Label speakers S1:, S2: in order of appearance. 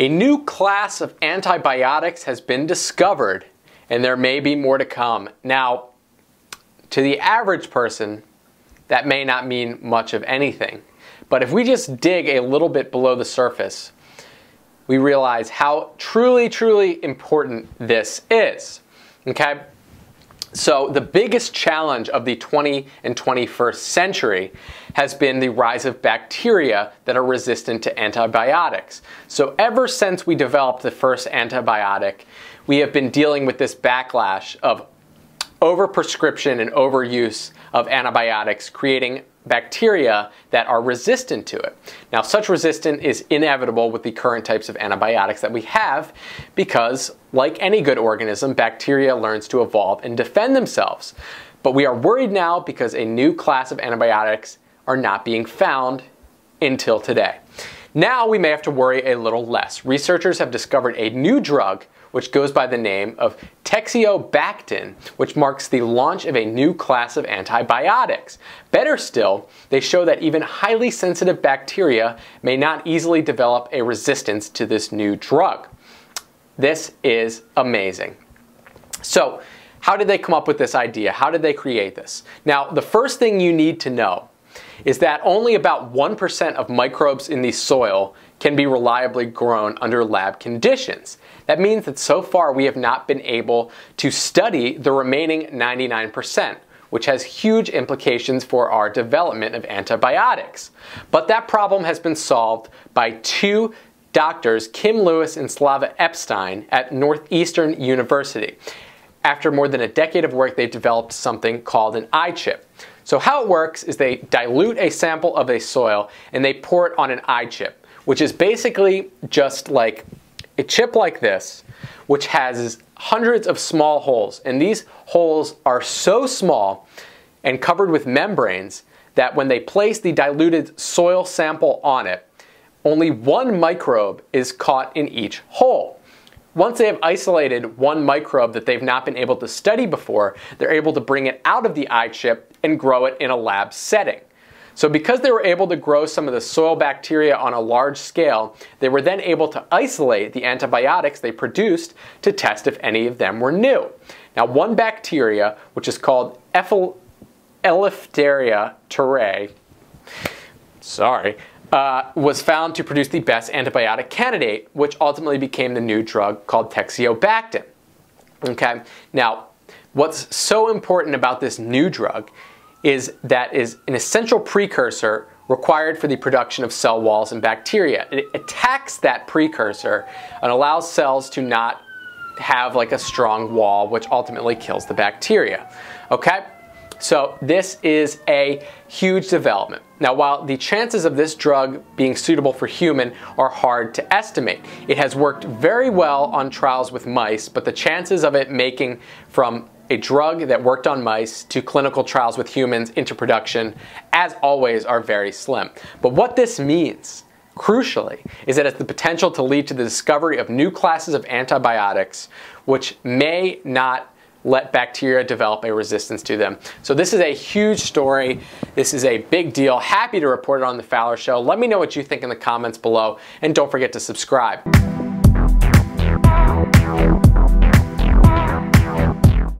S1: A new class of antibiotics has been discovered, and there may be more to come. Now, to the average person, that may not mean much of anything. But if we just dig a little bit below the surface, we realize how truly, truly important this is. Okay? So, the biggest challenge of the 20 and 21st century has been the rise of bacteria that are resistant to antibiotics. So, ever since we developed the first antibiotic, we have been dealing with this backlash of overprescription and overuse of antibiotics, creating bacteria that are resistant to it. Now, such resistance is inevitable with the current types of antibiotics that we have because, like any good organism, bacteria learns to evolve and defend themselves. But we are worried now because a new class of antibiotics are not being found until today. Now we may have to worry a little less. Researchers have discovered a new drug which goes by the name of Teixobactin, which marks the launch of a new class of antibiotics. Better still, they show that even highly sensitive bacteria may not easily develop a resistance to this new drug. This is amazing. So, how did they come up with this idea? How did they create this? Now, the first thing you need to know is that only about 1% of microbes in the soil can be reliably grown under lab conditions. That means that so far we have not been able to study the remaining 99%, which has huge implications for our development of antibiotics. But that problem has been solved by two doctors, Kim Lewis and Slava Epstein, at Northeastern University. After more than a decade of work, they've developed something called an iChip. So how it works is they dilute a sample of a soil and they pour it on an iChip, which is basically just like a chip like this, which has hundreds of small holes. And these holes are so small and covered with membranes that when they place the diluted soil sample on it, only one microbe is caught in each hole. Once they have isolated one microbe that they've not been able to study before, they're able to bring it out of the iChip and grow it in a lab setting. So because they were able to grow some of the soil bacteria on a large scale, they were then able to isolate the antibiotics they produced to test if any of them were new. Now one bacteria, which is called Ephil Eleftheria terrae, sorry, uh, was found to produce the best antibiotic candidate, which ultimately became the new drug called Teixobactin. Okay, now what's so important about this new drug is that is an essential precursor required for the production of cell walls and bacteria. It attacks that precursor and allows cells to not have like a strong wall, which ultimately kills the bacteria. Okay? So this is a huge development. Now, while the chances of this drug being suitable for human are hard to estimate, it has worked very well on trials with mice, but the chances of it making from a drug that worked on mice to clinical trials with humans into production, as always, are very slim. But what this means, crucially, is that it has the potential to lead to the discovery of new classes of antibiotics which may not let bacteria develop a resistance to them. So this is a huge story. This is a big deal. Happy to report it on The Fowler Show. Let me know what you think in the comments below, and don't forget to subscribe.